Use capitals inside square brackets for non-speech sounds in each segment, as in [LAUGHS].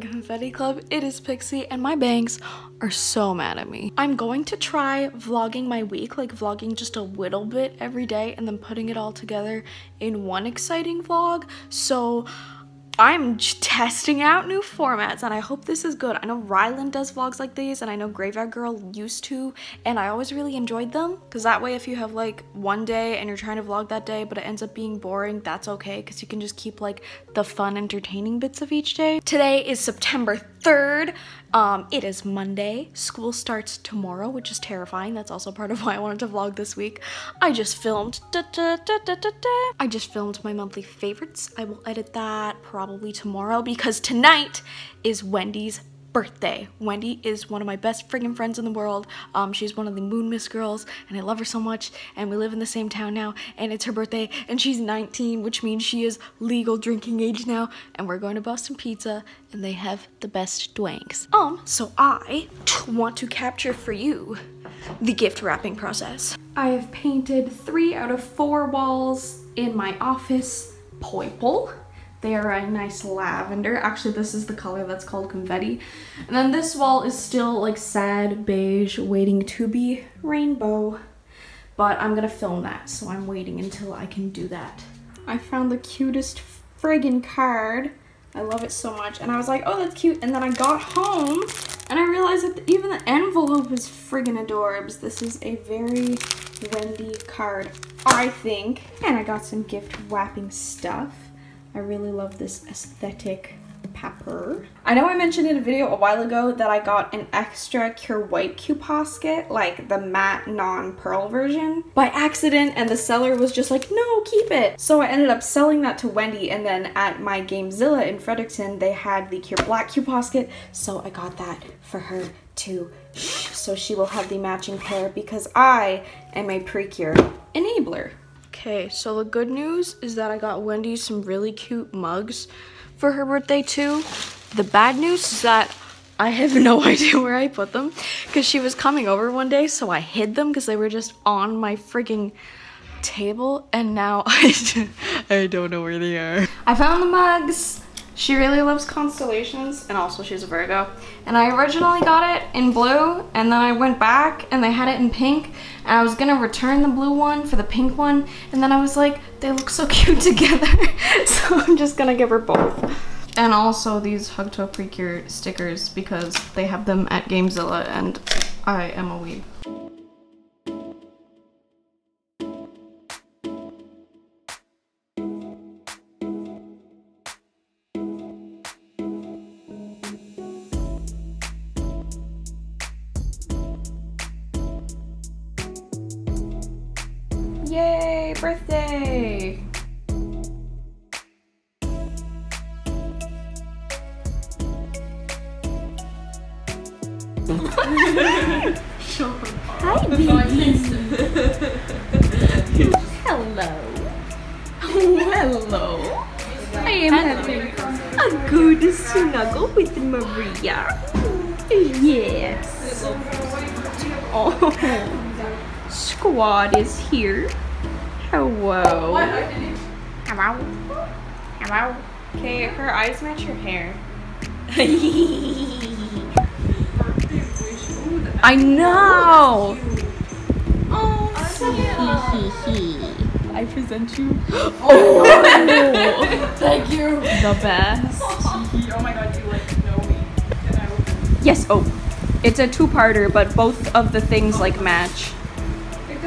Confetti Club. It is Pixie, and my bangs are so mad at me. I'm going to try vlogging my week, like vlogging just a little bit every day and then putting it all together in one exciting vlog. So I'm testing out new formats and I hope this is good. I know Rylan does vlogs like these and I know Graveyard Girl used to and I always really enjoyed them because that way if you have like one day and you're trying to vlog that day but it ends up being boring, that's okay because you can just keep like the fun entertaining bits of each day. Today is September 3rd. Um, it is Monday. School starts tomorrow, which is terrifying. That's also part of why I wanted to vlog this week. I just filmed. Da, da, da, I just filmed my monthly favorites. I will edit that probably tomorrow because tonight is Wendy's birthday. Wendy is one of my best friggin' friends in the world. Um, she's one of the Moon Miss girls, and I love her so much. And we live in the same town now, and it's her birthday, and she's 19, which means she is legal drinking age now. And we're going to Boston Pizza, and they have the best dwanks. Um, so I want to capture for you the gift wrapping process. I have painted three out of four walls in my office purple. They are a nice lavender. Actually, this is the color that's called confetti. And then this wall is still like sad beige, waiting to be rainbow. But I'm gonna film that, so I'm waiting until I can do that. I found the cutest friggin' card. I love it so much. And I was like, oh, that's cute. And then I got home and I realized that even the envelope is friggin' adorbs. This is a very Wendy card, I think. And I got some gift wrapping stuff. I really love this aesthetic pepper. I know I mentioned in a video a while ago that I got an extra Cure White Q-Posket, like the matte non-pearl version, by accident and the seller was just like, no, keep it. So I ended up selling that to Wendy and then at my Gamezilla in Fredericton, they had the Cure Black Q-Posket, so I got that for her too. So she will have the matching pair because I am a Precure enabler. Okay, so the good news is that I got Wendy some really cute mugs for her birthday too. The bad news is that I have no [LAUGHS] idea where I put them because she was coming over one day, so I hid them because they were just on my freaking table and now I, [LAUGHS] I don't know where they are. I found the mugs. She really loves constellations and also she's a Virgo. And I originally got it in blue and then I went back and they had it in pink and I was gonna return the blue one for the pink one and then I was like, they look so [LAUGHS] cute together. [LAUGHS] so I'm just gonna give her both. And also these Hugto Precure stickers because they have them at Gamezilla and I am a weeb. Squad is here. Hello. Hello. Hello. Okay, her eyes match your hair. [LAUGHS] I know. Oh, I present you. [LAUGHS] Oh, [LAUGHS] thank you. The best. oh my god, you like know me. Yes. Oh, it's a two-parter, but both of the things like match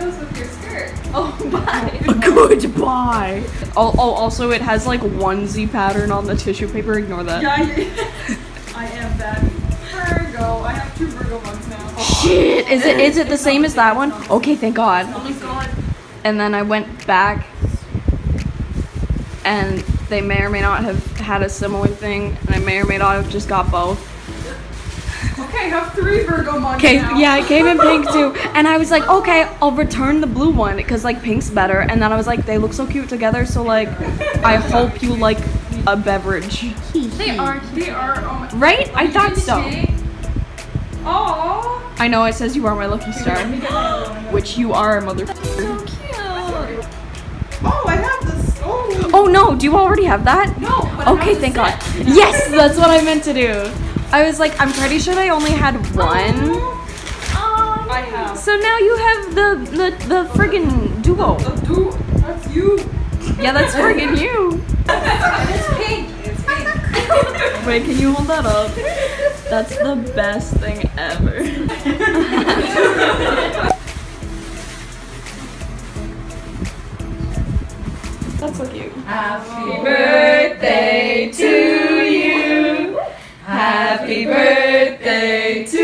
goes with your skirt. [LAUGHS] Oh, bye. [LAUGHS] Goodbye. Oh, oh, also it has like onesie pattern on the tissue paper. Ignore that. Yeah, I [LAUGHS] am that Virgo. I have two Virgo ones now. Shit. Is it is it the same as that one? Okay, thank God. Oh my God. And then I went back, and they may or may not have had a similar thing, and I may or may not have just got both. Okay, I have three Virgo mugs Okay, yeah, it came in pink too. [LAUGHS] And I was like, okay, I'll return the blue one because like pink's better. And then I was like, they look so cute together. So like, I [LAUGHS] hope you like a beverage. They are. They are. Oh my, right? I thought so. Oh. I know it says you are my lucky star, which you are, motherfucker. So cute. Oh, I have this. Oh. Oh no, do you already have that? No, but Okay, thank God. Yes, that's what I meant to do. I was like, I'm pretty sure I only had one. I have. So now you have the the, the friggin' duo. Dude, that's you. Yeah, that's friggin' you. [LAUGHS] It's pink. It's pink. [LAUGHS] Wait, can you hold that up? That's the best thing ever. [LAUGHS] That's so cute. Happy birthday to you. Happy birthday to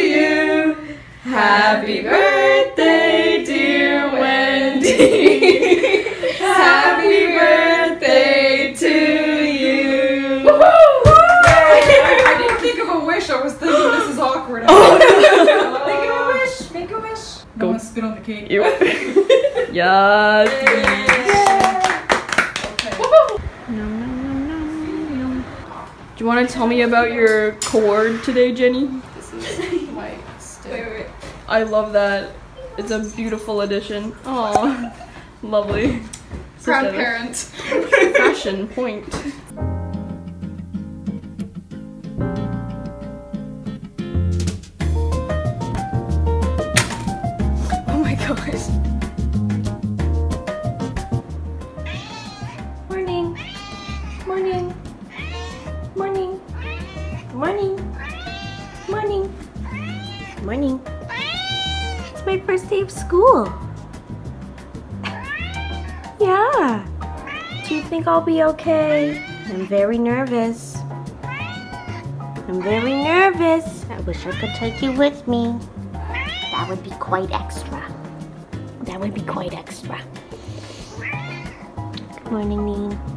you. Happy birthday, dear Wendy. Happy birthday to you. I, I didn't think of a wish. I was thinking this is awkward. Oh, Think of a wish. Make a wish. Go. I'm gonna spit on the cake. [LAUGHS] Yes. Okay. Do you want to tell me about your cord today, Jenny? This is [LAUGHS] my stick. Wait, wait, I love that. It's a beautiful addition. Oh, [LAUGHS] lovely. Proud Such a parent. Fashion point. [LAUGHS] Morning. Morning. Morning. It's my first day of school. Yeah. Do you think I'll be okay? I'm very nervous. I'm very nervous. I wish I could take you with me. That would be quite extra. That would be quite extra. Good morning, Neen.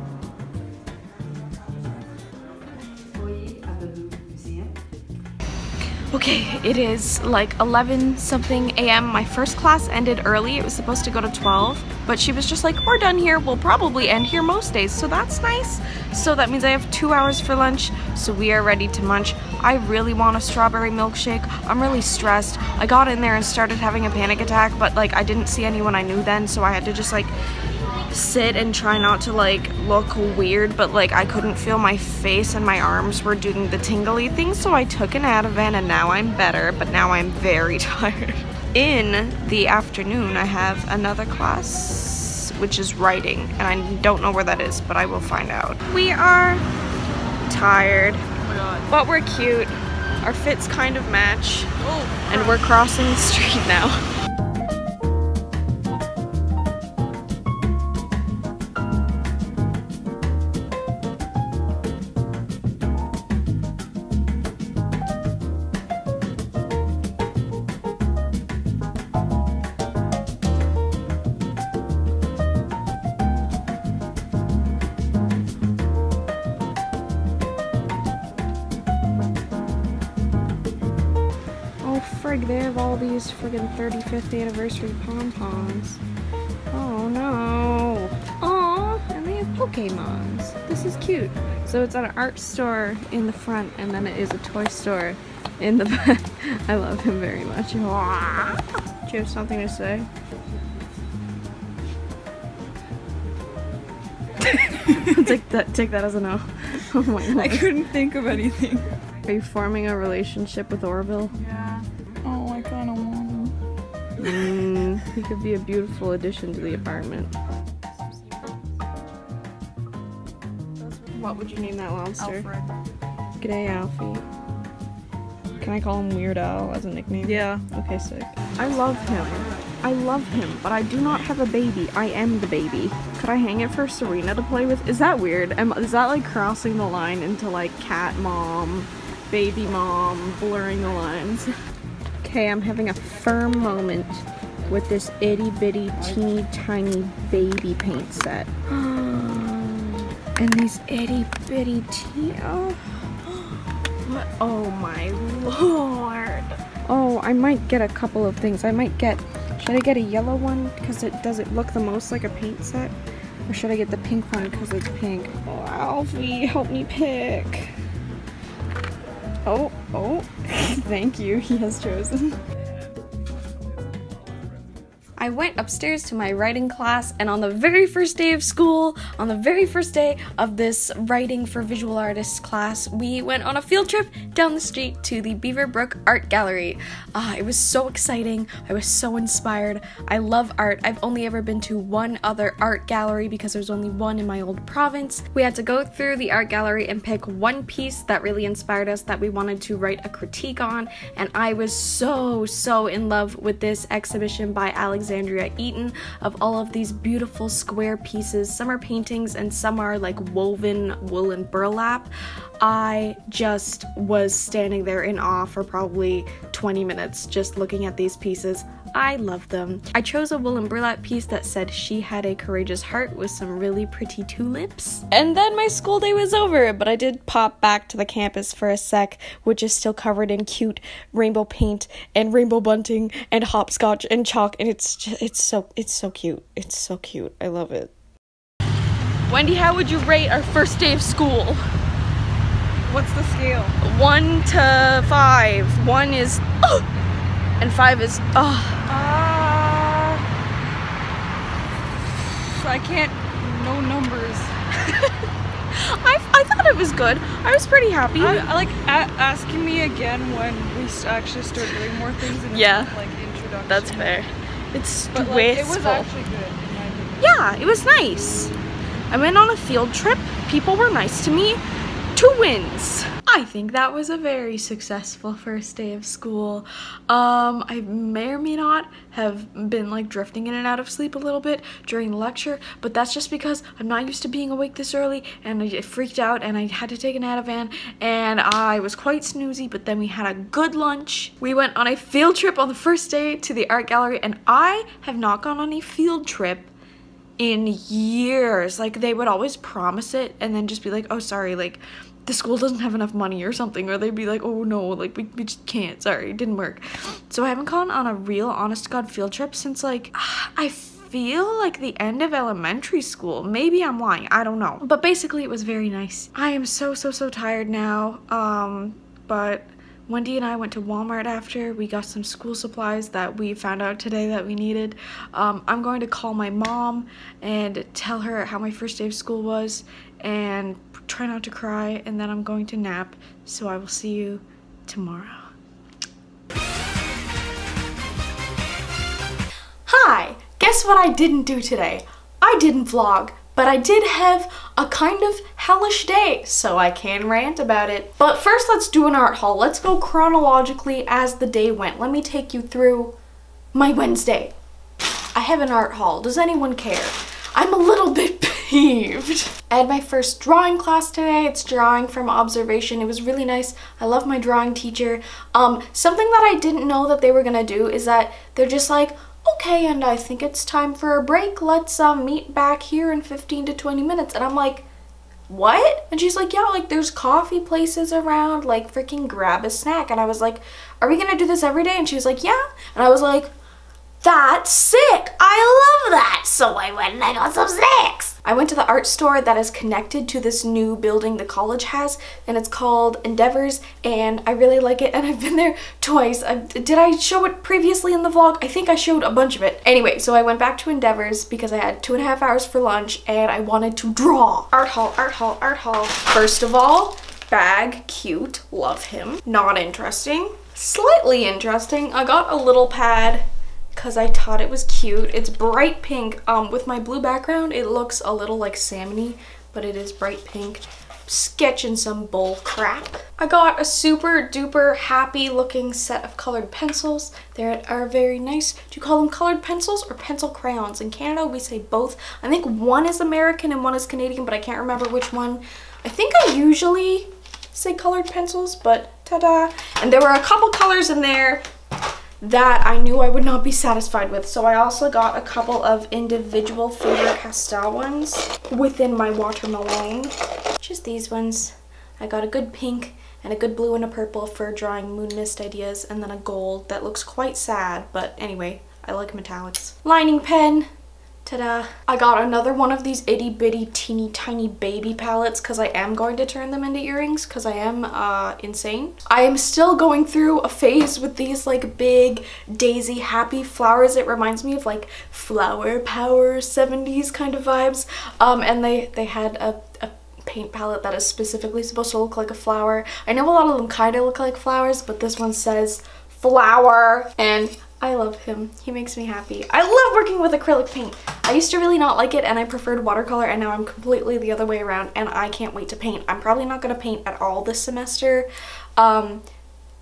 Okay, it is like 11 something a.m. My first class ended early. It was supposed to go to 12, but she was just like, we're done here. We'll probably end here most days, so that's nice. So that means I have two hours for lunch, so we are ready to munch. I really want a strawberry milkshake. I'm really stressed. I got in there and started having a panic attack, but like I didn't see anyone I knew then, so I had to just like sit and try not to like look weird but like I couldn't feel my face and my arms were doing the tingly thing so I took an Ativan and now I'm better but now I'm very [LAUGHS] tired. In the afternoon I have another class which is writing and I don't know where that is but I will find out. We are tired but we're cute. Our fits kind of match oh, and we're crossing the street now. 35th anniversary pom-poms. Oh no. Aw, and they have Pokemons. This is cute. So it's an art store in the front and then it is a toy store in the [LAUGHS] back. I love him very much. Do you have something to say? [LAUGHS] take that take that as a no. [LAUGHS] Oh my I couldn't think of anything. Are you forming a relationship with Orville? Yeah. Mm, he could be a beautiful addition to the apartment. What would you name that lobster? Alfred. G'day, Alfie. Can I call him Weirdo as a nickname? Yeah. Okay, sick. I love him. I love him, but I do not have a baby. I am the baby. Could I hang it for Serena to play with? Is that weird? Am, is that like crossing the line into like cat mom, baby mom, blurring the lines? [LAUGHS] Okay, I'm having a firm moment with this itty bitty teeny tiny baby paint set. [GASPS] and these itty bitty teeny. Oh. [GASPS] Oh my lord. Oh, I might get a couple of things. I might get. Should I get a yellow one because it does it look the most like a paint set? Or should I get the pink one because it's pink? Oh, Alfie, help me pick. Oh, oh, thank you. He has chosen. [LAUGHS] I went upstairs to my writing class, and on the very first day of school, on the very first day of this writing for visual artists class, we went on a field trip down the street to the Beaverbrook Art Gallery. Uh, it was so exciting. I was so inspired. I love art. I've only ever been to one other art gallery because there's only one in my old province. We had to go through the art gallery and pick one piece that really inspired us that we wanted to write a critique on, and I was so, so in love with this exhibition by Alexandria Eaton of all of these beautiful square pieces. Some are paintings and some are like woven woolen burlap. I just was standing there in awe for probably 20 minutes just looking at these pieces. I love them. I chose a woolen burlap piece that said she had a courageous heart with some really pretty tulips. And then my school day was over, but I did pop back to the campus for a sec, which is still covered in cute rainbow paint and rainbow bunting and hopscotch and chalk and it's just, it's so it's so cute. It's so cute. I love it. Wendy, how would you rate our first day of school? What's the scale? One to five. One is [GASPS] oh, and five is oh. Uh, I can't. No numbers. [LAUGHS] I, I thought it was good. I was pretty happy. I, I like a- asking me again when we actually start doing more things. And Yeah. Like introduction. That's fair. It's But like, it was actually good. In my opinion. yeah, it was nice. I went on a field trip. People were nice to me. Two wins. I think that was a very successful first day of school. Um, I may or may not have been like drifting in and out of sleep a little bit during the lecture, but that's just because I'm not used to being awake this early and I freaked out and I had to take an Ativan and I was quite snoozy, but then we had a good lunch. We went on a field trip on the first day to the art gallery and I have not gone on a field trip in years. Like they would always promise it and then just be like, oh, sorry, like the school doesn't have enough money or something. Or they'd be like, oh no, like we, we just can't. Sorry, it didn't work. So I haven't gone on a real honest to God field trip since like, [SIGHS] I feel like the end of elementary school. Maybe I'm lying. I don't know. But basically, it was very nice. I am so, so, so tired now. Um, but Wendy and I went to Walmart after. We got some school supplies that we found out today that we needed. Um, I'm going to call my mom and tell her how my first day of school was and try not to cry. And then I'm going to nap. So I will see you tomorrow. Hi! Guess what I didn't do today? I didn't vlog, but I did have a kind of hellish day, so I can rant about it. But first, let's do an art haul. Let's go chronologically as the day went. Let me take you through my Wednesday. I have an art haul. Does anyone care? I'm a little bit [LAUGHS] peeved. I had my first drawing class today. It's drawing from observation. It was really nice. I love my drawing teacher. Um, something that I didn't know that they were gonna do is that they're just like, okay, and I think it's time for a break. Let's um, meet back here in 15 to 20 minutes. And I'm like, what? And she's like, yeah, like there's coffee places around, like freaking grab a snack. And I was like, are we gonna do this every day? And she was like, yeah. And I was like, that's sick. I love that. So I went and I got some snacks. I went to the art store that is connected to this new building the college has, and it's called Endeavors, and I really like it, and I've been there twice. I, did I show it previously in the vlog? I think I showed a bunch of it. Anyway, so I went back to Endeavors because I had two and a half hours for lunch, and I wanted to draw. Art haul, art haul, art haul. First of all, bag, cute, love him. Not interesting. Slightly interesting. I got a little pad because I thought it was cute. It's bright pink. Um, with my blue background, it looks a little like salmony, but it is bright pink. Sketching some bull crap. I got a super duper happy looking set of colored pencils. They are very nice. Do you call them colored pencils or pencil crayons? In Canada, we say both. I think one is American and one is Canadian, but I can't remember which one. I think I usually say colored pencils, but ta-da. And there were a couple colors in there that I knew I would not be satisfied with. So I also got a couple of individual Faber-Castell ones within my watermelon. Just these ones. I got a good pink and a good blue and a purple for drawing moon mist ideas and then a gold that looks quite sad, but anyway, I like metallics. Lining pen, Ta-da. I got another one of these itty bitty teeny tiny baby palettes because I am going to turn them into earrings because I am uh, insane. I am still going through a phase with these like big daisy happy flowers. It reminds me of like flower power 70s kind of vibes. Um, and they, they had a, a paint palette that is specifically supposed to look like a flower. I know a lot of them kind of look like flowers, but this one says flower and I love him. He makes me happy. I love working with acrylic paint. I used to really not like it and I preferred watercolor and now I'm completely the other way around and I can't wait to paint. I'm probably not going to paint at all this semester um,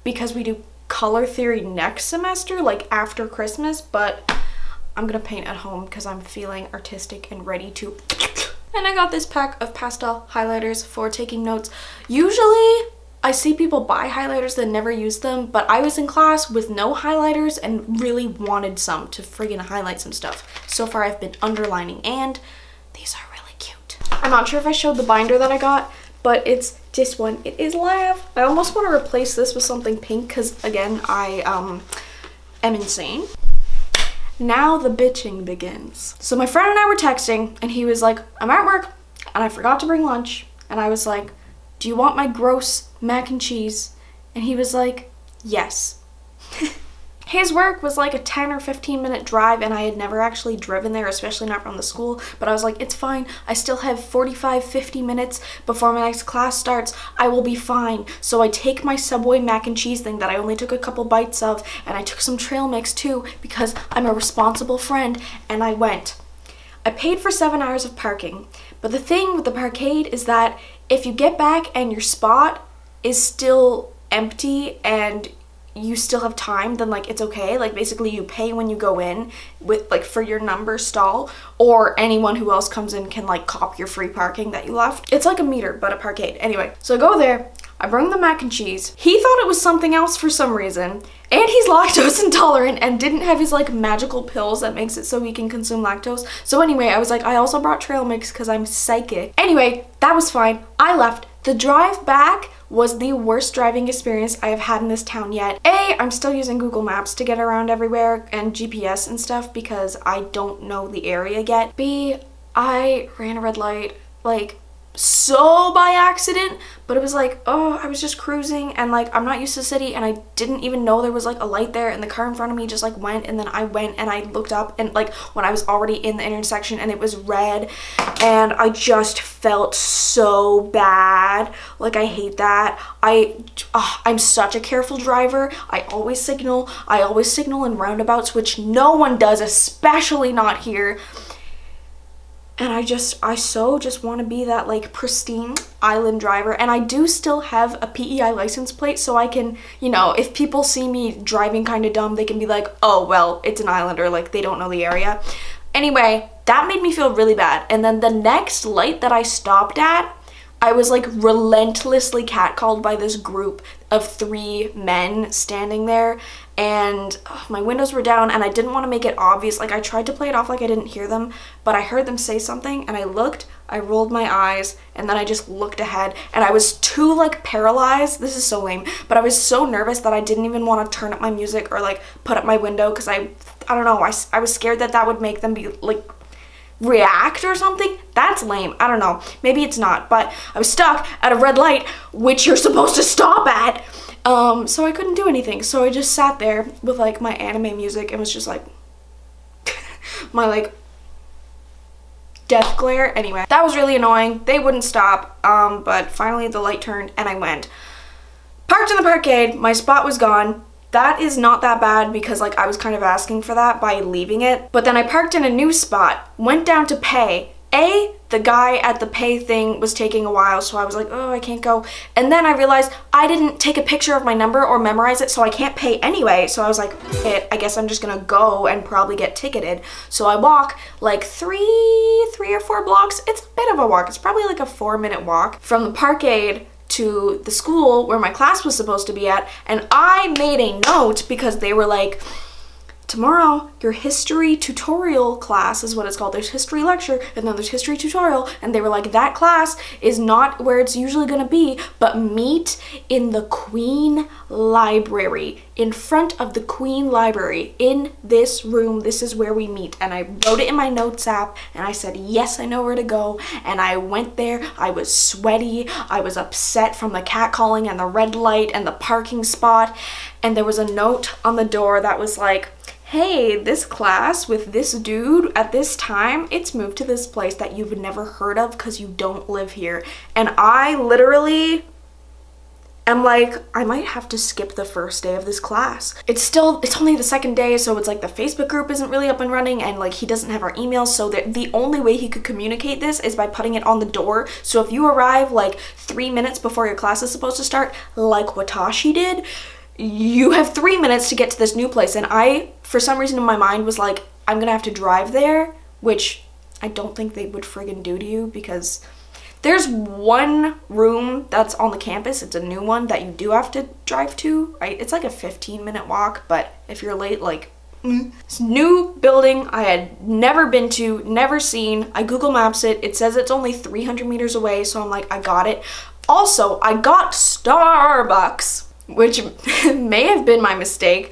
because we do color theory next semester, like after Christmas, but I'm going to paint at home because I'm feeling artistic and ready to... [SNIFFS] And I got this pack of pastel highlighters for taking notes. Usually I see people buy highlighters that never use them, but I was in class with no highlighters and really wanted some to friggin' highlight some stuff. So far I've been underlining and these are really cute. I'm not sure if I showed the binder that I got, but it's this one. It is live. I almost want to replace this with something pink because again, I um, am insane. Now the bitching begins. So my friend and I were texting and he was like, I'm at work and I forgot to bring lunch. And I was like, do you want my gross mac and cheese? And he was like, yes. [LAUGHS] His work was like a 10 or 15 minute drive and I had never actually driven there, especially not from the school, but I was like, it's fine. I still have 45, 50 minutes before my next class starts. I will be fine. So I take my Subway mac and cheese thing that I only took a couple bites of and I took some trail mix too because I'm a responsible friend and I went. I paid for seven hours of parking, but the thing with the parkade is that if you get back and your spot is still empty and you still have time then like it's okay. Like basically you pay when you go in with like for your number stall or anyone who else comes in can like cop your free parking that you left. It's like a meter but a parkade. Anyway so I go there. I bring the mac and cheese. He thought it was something else for some reason and he's [LAUGHS] lactose intolerant and didn't have his like magical pills that makes it so he can consume lactose. So anyway I was like I also brought trail mix because I'm psychic. Anyway that was fine I left the drive back was the worst driving experience I have had in this town yet. A, I'm still using Google Maps to get around everywhere and GPS and stuff because I don't know the area yet. B, I ran a red light like so by accident but it was like oh I was just cruising and like I'm not used to the city and I didn't even know there was like a light there and the car in front of me just like went and then I went and I looked up and like when I was already in the intersection and it was red and I just felt so bad. Like I hate that. I oh, I'm such a careful driver. I always signal. I always signal in roundabouts which no one does especially not here and I just I so just want to be that like pristine island driver. And I do still have a PEI license plate so I can you know if people see me driving kind of dumb they can be like oh well it's an islander like they don't know the area. Anyway that made me feel really bad. And then the next light that I stopped at I was like relentlessly catcalled by this group of three men standing there and ugh, my windows were down and I didn't want to make it obvious. Like I tried to play it off like I didn't hear them, but I heard them say something and I looked, I rolled my eyes and then I just looked ahead and I was too like paralyzed. This is so lame, but I was so nervous that I didn't even want to turn up my music or like put up my window because I, I don't know, I, I was scared that that would make them be like react or something? That's lame. I don't know. Maybe it's not but i was stuck at a red light which you're supposed to stop at. Um so i couldn't do anything. So i just sat there with like my anime music and was just like [LAUGHS] my like death glare. Anyway that was really annoying. They wouldn't stop. Um but finally the light turned and i went. Parked in the parkade. My spot was gone that is not that bad because like I was kind of asking for that by leaving it. But then I parked in a new spot, went down to pay. A, the guy at the pay thing was taking a while, so I was like, oh, I can't go. And then I realized I didn't take a picture of my number or memorize it, so I can't pay anyway. So I was like, it, I guess I'm just gonna go and probably get ticketed. So I walk like three, three or four blocks. It's a bit of a walk. It's probably like a four minute walk from the parkade to the school where my class was supposed to be at and I made a note because they were like tomorrow your history tutorial class is what it's called. There's history lecture and then there's history tutorial. And they were like, that class is not where it's usually gonna be, but meet in the Queen Library, in front of the Queen Library, in this room. This is where we meet. And I wrote it in my notes app and I said, yes, I know where to go. And I went there. I was sweaty. I was upset from the cat calling and the red light and the parking spot. And there was a note on the door that was like, hey, this class with this dude at this time, it's moved to this place that you've never heard of because you don't live here. And I literally am like, I might have to skip the first day of this class. It's still, it's only the second day, so it's like the Facebook group isn't really up and running and like he doesn't have our emails, so that the only way he could communicate this is by putting it on the door. So if you arrive like three minutes before your class is supposed to start, like Watashi did, you have three minutes to get to this new place. And I, for some reason in my mind, was like, I'm gonna have to drive there, which I don't think they would friggin' do to you because there's one room that's on the campus. It's a new one that you do have to drive to. Right? It's like a 15 minute walk, but if you're late, like mm. this new building I had never been to, never seen. I Google Maps it. It says it's only 300 meters away, so I'm like, I got it. Also, I got Starbucks which [LAUGHS] may have been my mistake.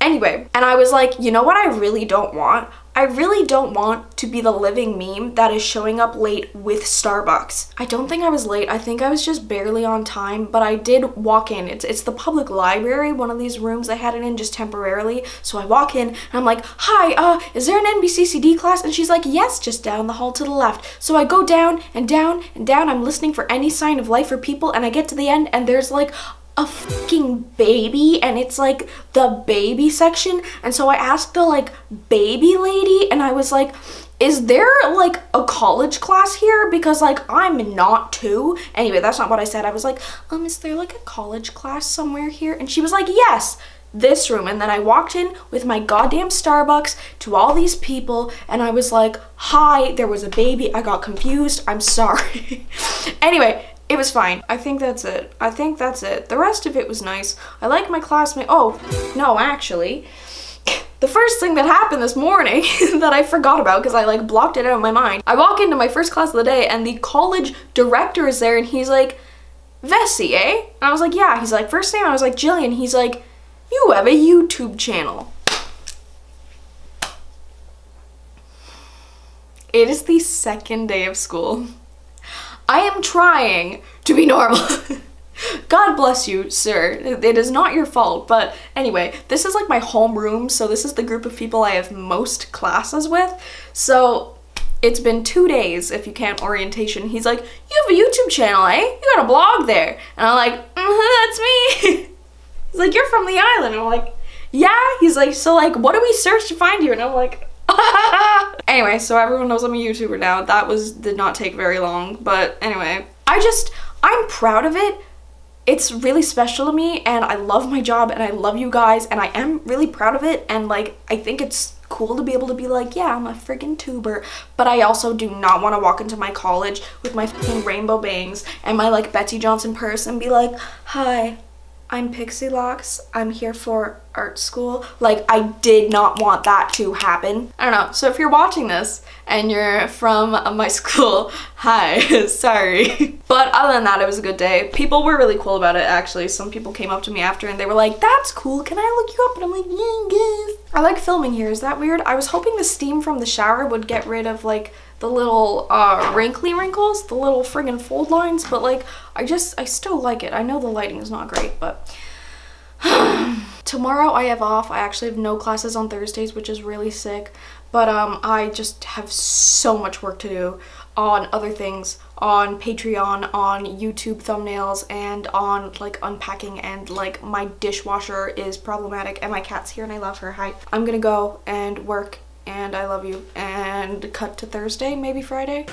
Anyway, and I was like, you know what I really don't want? I really don't want to be the living meme that is showing up late with Starbucks. I don't think I was late. I think I was just barely on time, but I did walk in. It's, it's the public library, one of these rooms I had it in just temporarily. So I walk in and I'm like, hi, uh, is there an NBCCD class? And she's like, yes, just down the hall to the left. So I go down and down and down. I'm listening for any sign of life or people and I get to the end and there's like a fucking baby and it's like the baby section. And so I asked the like baby lady and I was like is there like a college class here? Because like I'm not too. Anyway that's not what I said. I was like um is there like a college class somewhere here? And she was like yes this room. And then I walked in with my goddamn Starbucks to all these people and I was like hi there was a baby. I got confused. I'm sorry. [LAUGHS] Anyway it was fine. I think that's it. I think that's it. The rest of it was nice. I like my classmate. Oh, no, actually. [LAUGHS] The first thing that happened this morning [LAUGHS] that I forgot about because I like blocked it out of my mind. I walk into my first class of the day and the college director is there and he's like, Vessey, eh? And I was like, yeah. He's like, first name? I was like, Jillian. He's like, you have a YouTube channel. It is the second day of school. I am trying to be normal. [LAUGHS] God bless you, sir. It is not your fault. But anyway, this is like my homeroom. So this is the group of people I have most classes with. So it's been two days if you count orientation. He's like, you have a YouTube channel, eh? You got a blog there. And I'm like, mm that's me. [LAUGHS] He's like, you're from the island. And I'm like, yeah. He's like, so like, what do we search to find you? And I'm like, [LAUGHS] anyway, so everyone knows I'm a YouTuber now. That was did not take very long, but anyway. I just, I'm proud of it. It's really special to me and I love my job and I love you guys and I am really proud of it and like I think it's cool to be able to be like, yeah, I'm a friggin' tuber. But I also do not want to walk into my college with my fucking rainbow bangs and my like Betsey Johnson purse and be like, hi, I'm Pixie Locks. I'm here for art school. Like, I did not want that to happen. I don't know. So if you're watching this and you're from my [LAUGHS] school, hi, [LAUGHS] sorry. but other than that, it was a good day. People were really cool about it, actually. Some people came up to me after and they were like, that's cool. Can I look you up? And I'm like, yeah, yes. I like filming here. Is that weird? I was hoping the steam from the shower would get rid of like the little uh, wrinkly wrinkles, the little friggin' fold lines, but like, I just, I still like it. I know the lighting is not great, but [SIGHS] tomorrow I have off. I actually have no classes on Thursdays, which is really sick, but um, I just have so much work to do on other things, on Patreon, on YouTube thumbnails, and on like unpacking and like my dishwasher is problematic and my cat's here and I love her. Hi. I'm gonna go and work and I love you and cut to Thursday, maybe Friday.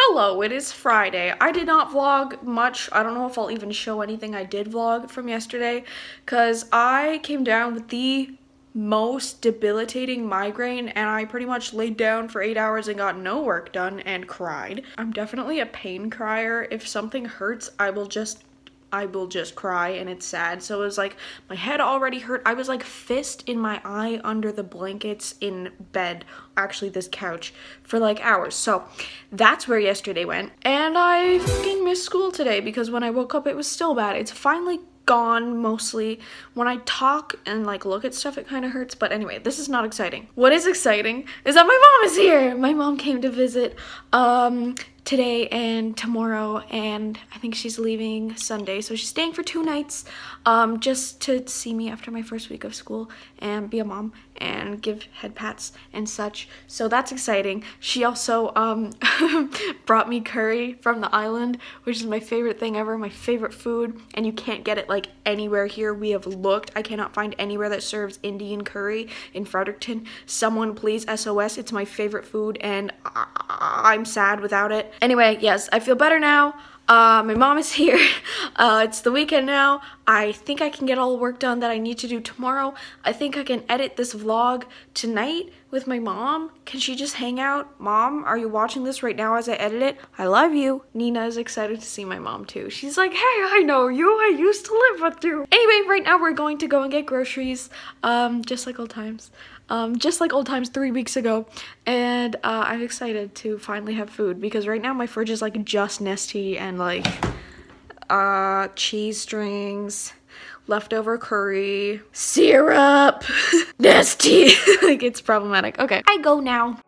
Hello, it is Friday. I did not vlog much. I don't know if I'll even show anything I did vlog from yesterday because I came down with the most debilitating migraine and I pretty much laid down for eight hours and got no work done and cried. I'm definitely a pain crier. If something hurts, I will just I will just cry and it's sad. So it was like my head already hurt. I was like fist in my eye under the blankets in bed, actually this couch, for like hours. So that's where yesterday went. And I fucking missed school today because when I woke up it was still bad. It's finally gone mostly. When I talk and like look at stuff, it kind of hurts. But anyway, this is not exciting. What is exciting is that my mom is here. My mom came to visit um, today and tomorrow, and I think she's leaving Sunday. So she's staying for two nights um, just to see me after my first week of school and be a mom and give head pats and such. So that's exciting. She also um, [LAUGHS] brought me curry from the island, which is my favorite thing ever, my favorite food. And you can't get it like anywhere here. We have looked. I cannot find anywhere that serves Indian curry in Fredericton. Someone please SOS. It's my favorite food and I I'm sad without it. Anyway, yes, I feel better now. Uh, my mom is [LAUGHS] here. Uh, it's the weekend now. I think I can get all the work done that I need to do tomorrow. I think I can edit this vlog tonight with my mom. Can she just hang out? Mom, are you watching this right now as I edit it? I love you. Nina is excited to see my mom too. She's like, hey, I know you. I used to live with you. Anyway, right now we're going to go and get groceries, um, just like old times. Um, just like old times three weeks ago. And uh, I'm excited to finally have food because right now my fridge is like just Nestea and like uh, cheese strings, leftover curry, syrup, [LAUGHS] Nestea. [LAUGHS] like it's problematic. Okay, I go now.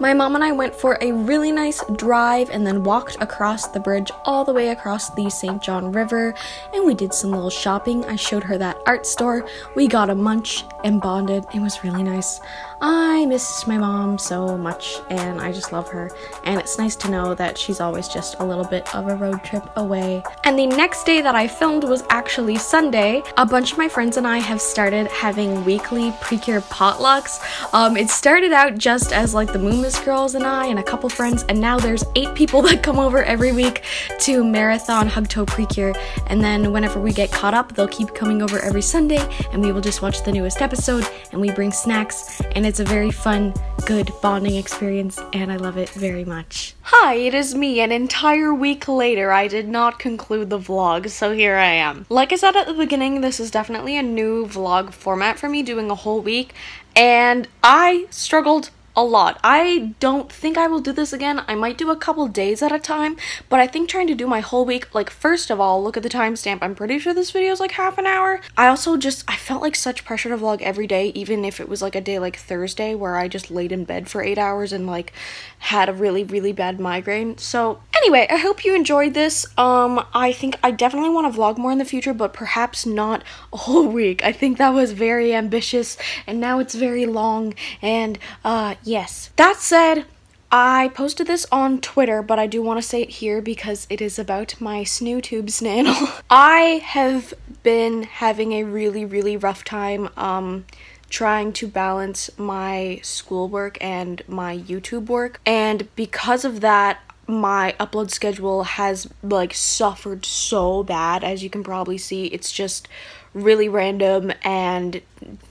My mom and I went for a really nice drive and then walked across the bridge all the way across the St. John River and we did some little shopping. I showed her that art store. We got a munch and bonded. It was really nice. I miss my mom so much and I just love her. And it's nice to know that she's always just a little bit of a road trip away. And the next day that I filmed was actually Sunday. A bunch of my friends and I have started having weekly Precure potlucks. Um, it started out just as like the Moomis girls and I and a couple friends and now there's eight people [LAUGHS] that come over every week to marathon hug Hugto Precure. And then whenever we get caught up, they'll keep coming over every Sunday and we will just watch the newest episode and we bring snacks and it's a very fun, good bonding experience, and I love it very much. Hi, it is me. An entire week later, I did not conclude the vlog, so here I am. Like I said at the beginning, this is definitely a new vlog format for me, doing a whole week, and I struggled a lot. I don't think I will do this again. I might do a couple days at a time, but I think trying to do my whole week, like first of all, look at the timestamp. I'm pretty sure this video is like half an hour. I also just, I felt like such pressure to vlog every day, even if it was like a day like Thursday where I just laid in bed for eight hours and like had a really, really bad migraine. So anyway, I hope you enjoyed this. Um, I think I definitely want to vlog more in the future, but perhaps not a whole [LAUGHS] week. I think that was very ambitious and now it's very long and uh, yes. That said, I posted this on Twitter, but I do want to say it here because it is about my SnooTube snannel. [LAUGHS] I have been having a really, really rough time um, trying to balance my schoolwork and my YouTube work. And because of that, my upload schedule has like suffered so bad as you can probably see it's just really random and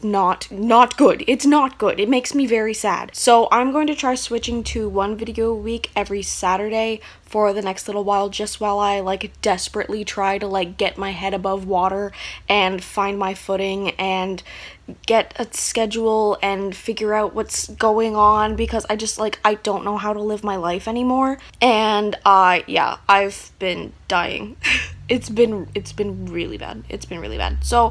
not not good. It's not good. It makes me very sad. So i'm going to try switching to one video a week every saturday for the next little while just while i like desperately try to like get my head above water and find my footing and get a schedule and figure out what's going on because I just like I don't know how to live my life anymore. And uh yeah I've been dying. [LAUGHS] It's been it's been really bad. It's been really bad. So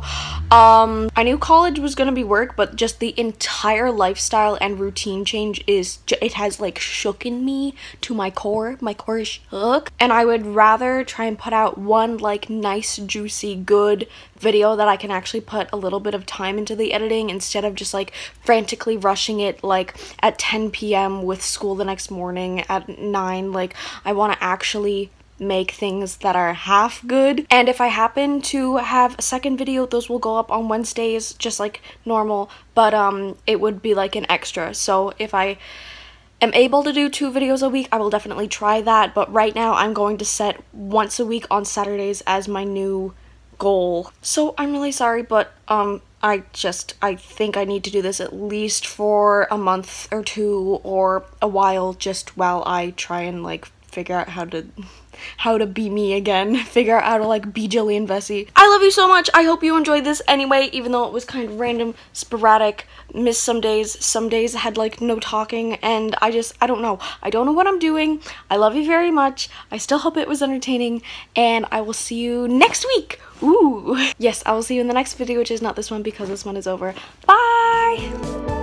um I knew college was gonna be work but just the entire lifestyle and routine change is it has like shooken me to my core my core is shook and I would rather try and put out one like nice juicy good video that I can actually put a little bit of time into the editing instead of just like frantically rushing it like at 10 p.m. with school the next morning at 9 like I want to actually make things that are half good. And if I happen to have a second video those will go up on Wednesdays just like normal. But um it would be like an extra. So if I am able to do two videos a week I will definitely try that. But right now I'm going to set once a week on Saturdays as my new goal. So I'm really sorry, but um, I just, I think I need to do this at least for a month or two or a while just while I try and like figure out how to how to be me again. [LAUGHS] Figure out how to like be Jillian Vessey. I love you so much. I hope you enjoyed this anyway even though it was kind of random sporadic missed some days. Some days had like no talking and I just I don't know. I don't know what I'm doing. I love you very much. I still hope it was entertaining and I will see you next week. Ooh. [LAUGHS] Yes I will see you in the next video which is not this one because this one is over. Bye